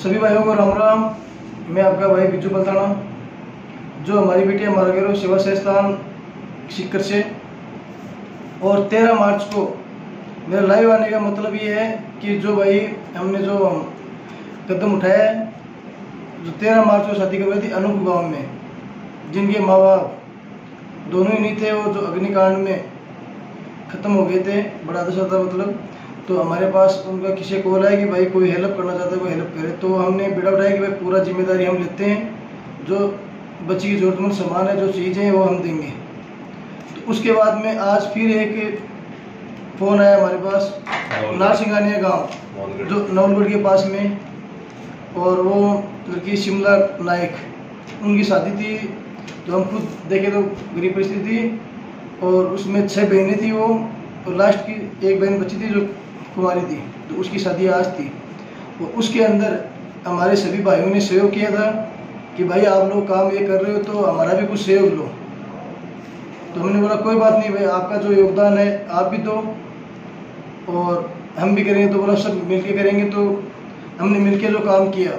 सभी भाइयों को राम राम। मैं आपका भाई बिजू पलताना। जो हमारी बेटी हमारा गिरो सेवा संस्थान सिक्कर से। और तेरह मार्च को मेरा लाइव आने का मतलब ये है कि जो भाई हमने जो कदम उठाया है जो तेरह मार्च को शादी करवाई थी अनूप गाँव में, जिनके माँ बाप दोनों ही नहीं थे वो जो अग्निकांड में ख़त्म हो गए थे, बड़ा दशा था मतलब। तो हमारे पास उनका किसी कॉल है कि भाई कोई हेल्प करना चाहता है कोई हेल्प करे। तो हमने बेटा उठाया कि भाई पूरा ज़िम्मेदारी हम लेते हैं। जो बच्ची की ज़रूरतमंद सामान है जो चीज़ें हैं वो हम देंगे। तो उसके बाद में आज फिर एक फ़ोन आया हमारे पास नार सिंगानिया गाँव जो नवलगढ़ के पास में और वो लड़की शिमला नायक उनकी शादी थी। तो हम खुद देखे तो गरीब परिस्थिति थी और उसमें छः बहनें थी वो और लास्ट की एक बहन बची थी जो कुमारी थी तो उसकी शादी आज थी। तो उसके अंदर हमारे सभी भाइयों ने सहयोग किया था कि भाई, आप लोग काम ये कर रहे हो तो हमारा भी कुछ सहयोग लो। तो हमने बोला, कोई बात नहीं भाई, आपका जो योगदान है, आप भी दो। और हम भी करेंगे तो बोला, सब मिलके करेंगे तो हमने मिलके जो काम किया,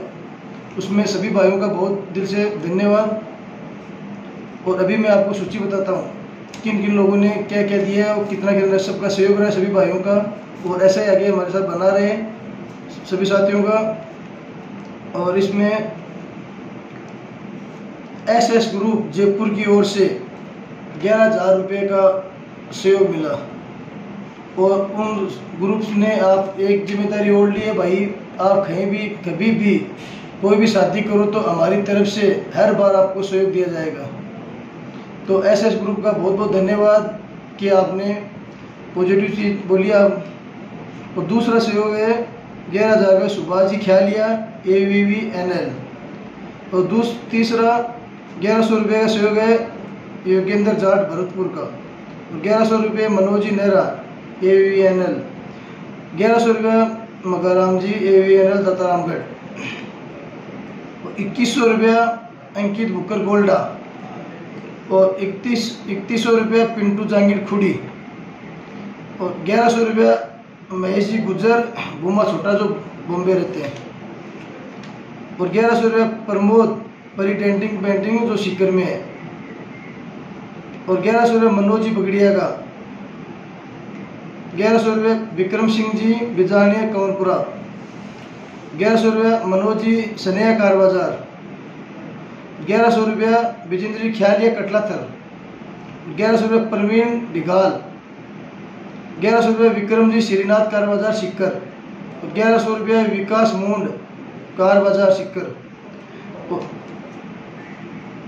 उसमें सभी भाइयों का बहुत दिल से धन्यवाद। और अभी मैं आपको सूची बताता हूँ किन किन लोगों ने क्या क्या दिया है और कितना कितना सबका सहयोग रहा है सभी भाइयों का और ऐसा ही आगे हमारे साथ बना रहे सभी साथियों का। और इसमें एस एस ग्रुप जयपुर की ओर से ग्यारह हज़ार रुपये का सहयोग मिला। और उन ग्रुप ने आप एक ज़िम्मेदारी ओढ़ ली है, भाई, आप कहीं भी, कभी भी कोई भी शादी करो तो हमारी तरफ़ से हर बार आपको सहयोग दिया जाएगा। तो एस एस ग्रुप का बहुत बहुत धन्यवाद कि आपने पॉजिटिव चीज़ बोली। आप और दूसरा सहयोग है ग्यारह हज़ार का Subhash ji Khyaliya A V V N L और दूस, तीसरा, ग्यारह सौ रुपये का सहयोग है, योगेंद्र जाट, भरतपुर का। और ग्यारह सौ रुपये Manoji Nehra A V N L ग्यारह सौ रुपये Makaram ji A V N L Dattaramgarh और इक्कीस सौ रुपया अंकित बुकर गोल्डा। और इकतीस इकतीस सौ रुपया पिंटू जांगीर खुड़ी. और ग्यारह सौ रुपया महेश जी गुजर गुमा छोटा जो बॉम्बे रहते हैं. और ग्यारह सौ रुपया प्रमोद, परी डेंटिंग पेंटिंग जो सीकर में है. और ग्यारह सौ रुपया मनोज जी बगड़िया का. ग्यारह सौ रुपये विक्रम सिंह जी, बिजानिया कंवरपुरा ग्यारह सौ रुपया मनोज जी सनेहा कार बाज़ार. ग्यारह सौ रुपया विजेंद्र ख्यालिया कटलाथर ग्यारह सौ रुपया प्रवीण डिगाल ग्यारह सौ रुपये विक्रम जी श्रीनाथ कार बाज़ार सिक्कर ग्यारह सौ रुपया विकास मूंड कार बाज़ार सिक्कर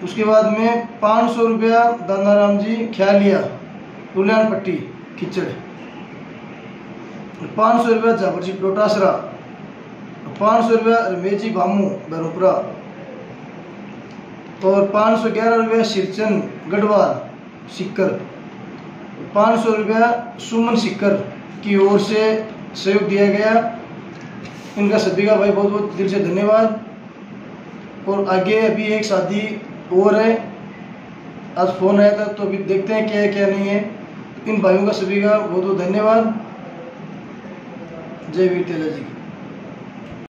उसके बाद में पाँच सौ रुपया दानाराम जी ख्यालिया उल्यान पट्टी, खिचड़। पाँच सौ रुपया जी डोटासरा। पाँच सौ रुपया रमेश जी भामू बरोपरा और पाँच सौ ग्यारह रुपया सिरचन गढ़वाल सिक्कर, पाँच सौ रुपया सुमन सिक्कर की ओर से सहयोग दिया गया। इनका सभी का भाई बहुत बहुत दिल से धन्यवाद। और आगे अभी एक शादी और है। आज फ़ोन आया था तो अभी देखते हैं क्या है, क्या नहीं है। इन भाइयों का सभी का बहुत बहुत धन्यवाद। जय वीर तेला जी